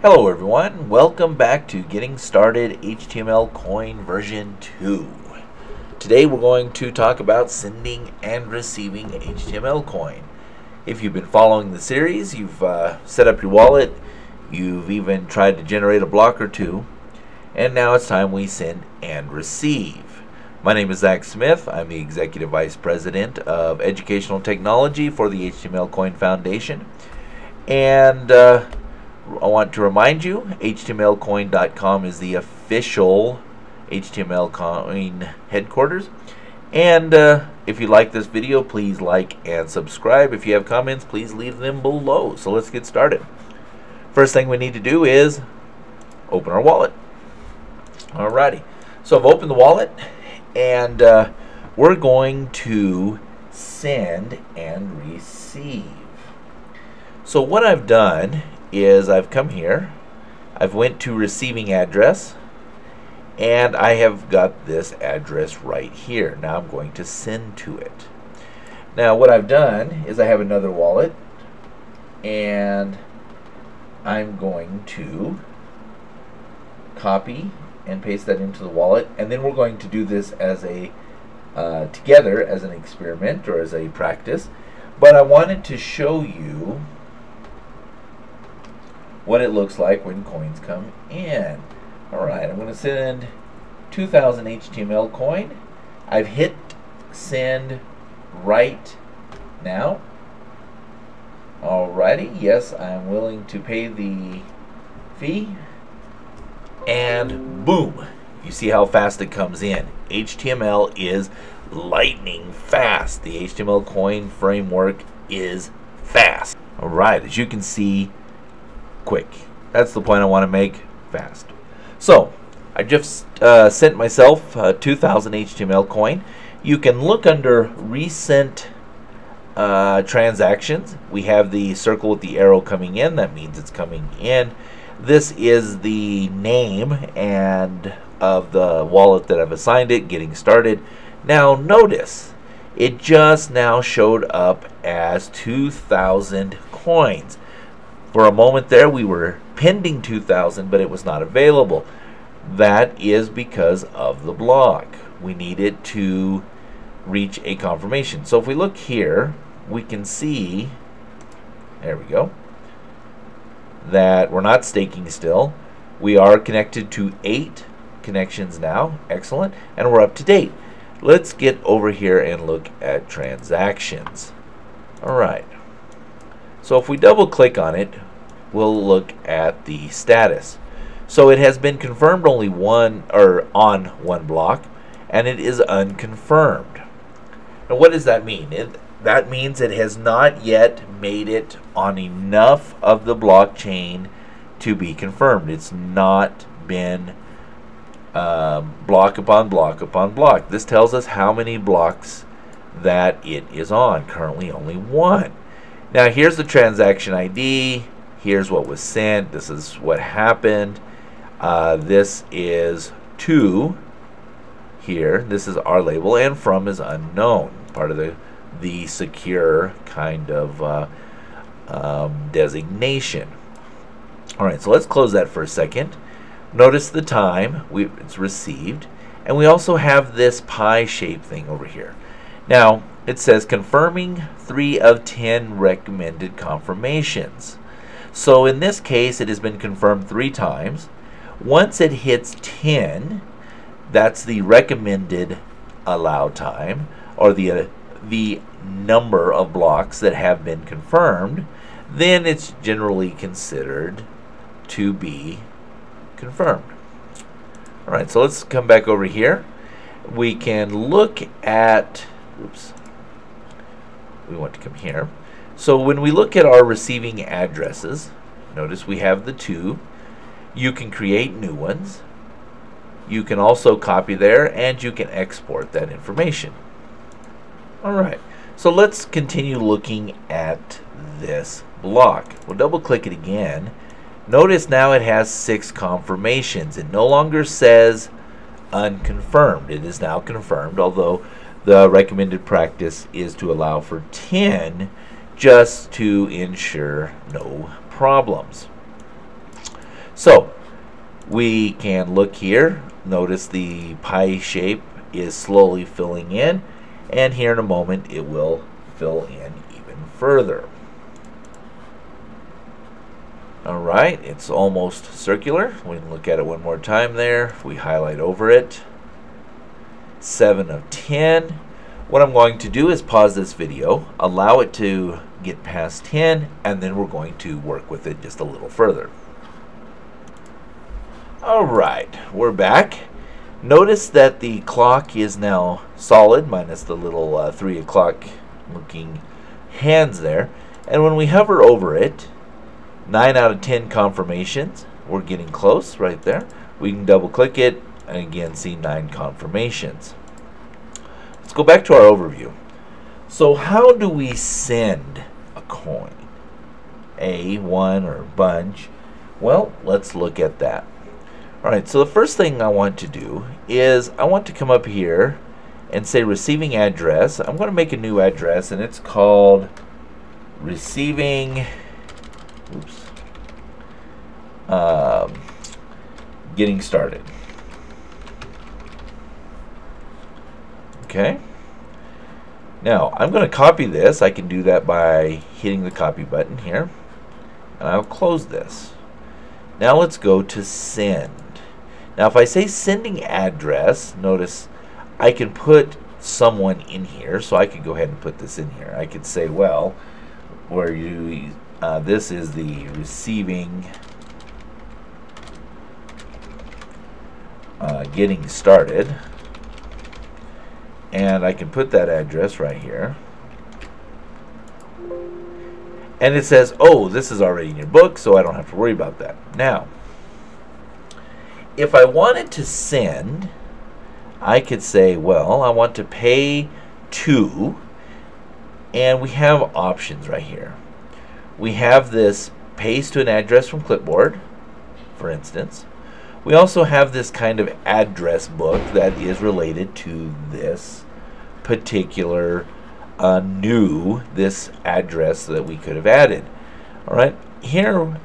Hello everyone, welcome back to Getting Started HTML Coin version 2. Today we're going to talk about sending and receiving HTML coin. If you've been following the series, you've uh, set up your wallet, you've even tried to generate a block or two, and now it's time we send and receive. My name is Zach Smith. I'm the Executive Vice President of Educational Technology for the HTML Coin Foundation. And uh, I want to remind you, HTMLcoin.com is the official HTML Coin headquarters. And uh, if you like this video, please like and subscribe. If you have comments, please leave them below. So let's get started. First thing we need to do is open our wallet. Alrighty. So I've opened the wallet and uh, we're going to send and receive. So what I've done is I've come here, I've went to receiving address, and I have got this address right here. Now I'm going to send to it. Now what I've done is I have another wallet, and I'm going to copy and paste that into the wallet, and then we're going to do this as a uh, together as an experiment or as a practice. But I wanted to show you what it looks like when coins come in. Alright, I'm going to send 2000 HTML coin. I've hit send right now. Alrighty, yes, I'm willing to pay the fee. And boom, you see how fast it comes in. HTML is lightning fast. The HTML coin framework is fast. Alright, as you can see, quick. That's the point I want to make fast. So, I just uh, sent myself a 2000 HTML coin. You can look under recent uh, transactions. We have the circle with the arrow coming in. That means it's coming in. This is the name and of the wallet that I've assigned it, getting started. Now notice, it just now showed up as 2,000 coins. For a moment there, we were pending 2000, but it was not available. That is because of the block. We needed to reach a confirmation. So if we look here, we can see, there we go, that we're not staking still. We are connected to eight connections now. Excellent. And we're up to date. Let's get over here and look at transactions. All right. So if we double click on it, we'll look at the status. So it has been confirmed only one or on one block and it is unconfirmed. Now what does that mean? It, that means it has not yet made it on enough of the blockchain to be confirmed. It's not been um, block upon block upon block. This tells us how many blocks that it is on. Currently only one. Now here's the transaction ID. Here's what was sent. This is what happened. Uh, this is to here. This is our label, and from is unknown. Part of the the secure kind of uh, um, designation. All right, so let's close that for a second. Notice the time we, it's received, and we also have this pie shape thing over here. Now, it says confirming 3 of 10 recommended confirmations. So in this case, it has been confirmed three times. Once it hits 10, that's the recommended allow time, or the, uh, the number of blocks that have been confirmed, then it's generally considered to be confirmed. All right, so let's come back over here. We can look at, oops, we want to come here. So when we look at our receiving addresses, notice we have the two. You can create new ones. You can also copy there and you can export that information. All right, so let's continue looking at this block. We'll double click it again. Notice now it has six confirmations. It no longer says unconfirmed. It is now confirmed, although the recommended practice is to allow for 10 just to ensure no problems. So we can look here. Notice the pie shape is slowly filling in. And here in a moment, it will fill in even further. All right, it's almost circular. We can look at it one more time there. If we highlight over it, 7 of 10. What I'm going to do is pause this video, allow it to get past 10, and then we're going to work with it just a little further. All right, we're back. Notice that the clock is now solid, minus the little uh, 3 o'clock looking hands there. And when we hover over it, 9 out of 10 confirmations. We're getting close right there. We can double click it and again see 9 confirmations. Let's go back to our overview. So how do we send a coin? A, one, or bunch? Well, let's look at that. Alright, so the first thing I want to do is I want to come up here and say receiving address. I'm going to make a new address and it's called receiving oops, um, getting started. Okay. Now, I'm going to copy this. I can do that by hitting the copy button here. And I'll close this. Now let's go to send. Now if I say sending address, notice I can put someone in here. So I could go ahead and put this in here. I could say, well, where you uh, this is the receiving uh, getting started and I can put that address right here. And it says oh this is already in your book so I don't have to worry about that. Now if I wanted to send I could say well I want to pay to and we have options right here. We have this paste to an address from clipboard, for instance. We also have this kind of address book that is related to this particular uh, new, this address that we could have added. All right, here,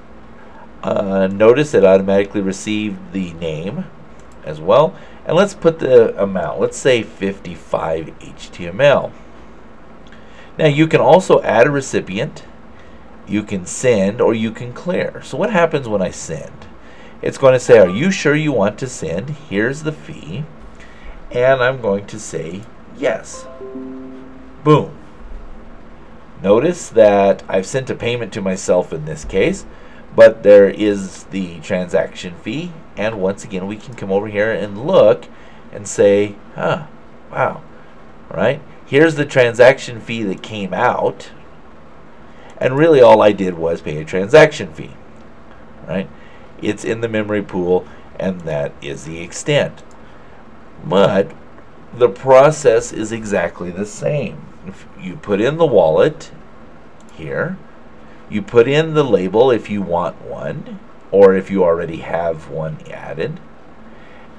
uh, notice it automatically received the name as well. And let's put the amount, let's say 55 HTML. Now you can also add a recipient you can send or you can clear. So what happens when I send? It's going to say, are you sure you want to send? Here's the fee. And I'm going to say yes. Boom. Notice that I've sent a payment to myself in this case, but there is the transaction fee. And once again, we can come over here and look and say, huh, wow, all right? Here's the transaction fee that came out and really all I did was pay a transaction fee right it's in the memory pool and that is the extent. But the process is exactly the same. If you put in the wallet here you put in the label if you want one or if you already have one added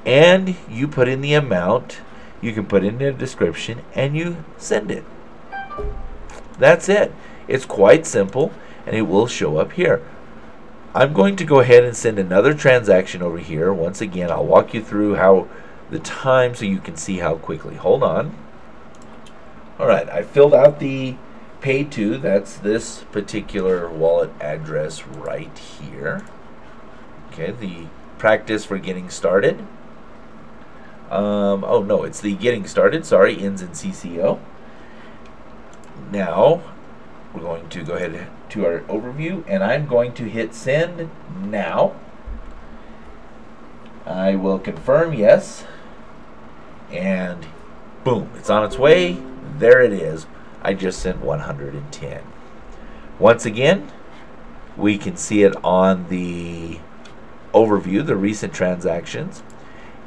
and you put in the amount you can put in a description and you send it. That's it. It's quite simple and it will show up here. I'm going to go ahead and send another transaction over here. Once again, I'll walk you through how the time so you can see how quickly. Hold on. All right, I filled out the pay to. That's this particular wallet address right here. Okay, the practice for getting started. Um, oh no, it's the getting started. Sorry, ends in CCO. Now, we're going to go ahead to our overview and I'm going to hit send now. I will confirm yes and boom, it's on its way. There it is. I just sent 110. Once again, we can see it on the overview, the recent transactions,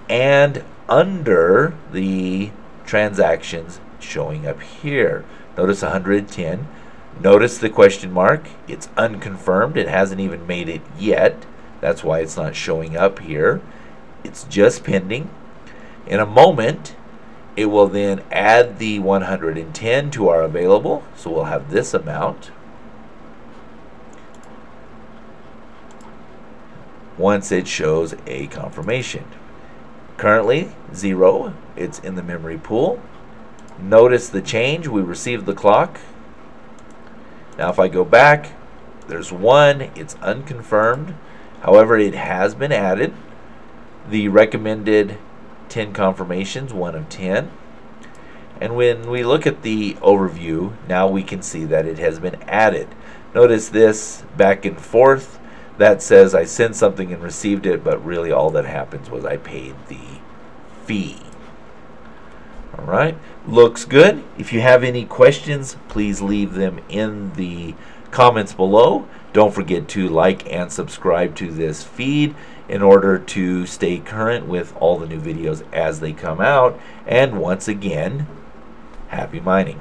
and under the transactions showing up here. Notice 110. Notice the question mark. It's unconfirmed. It hasn't even made it yet. That's why it's not showing up here. It's just pending. In a moment, it will then add the 110 to our available. So we'll have this amount. once it shows a confirmation. Currently, zero. It's in the memory pool. Notice the change. We received the clock. Now if I go back, there's one. It's unconfirmed. However, it has been added. The recommended 10 confirmations, 1 of 10. And when we look at the overview, now we can see that it has been added. Notice this back and forth. That says I sent something and received it, but really all that happens was I paid the fee. All right, looks good. If you have any questions, please leave them in the comments below. Don't forget to like and subscribe to this feed in order to stay current with all the new videos as they come out. And once again, happy mining.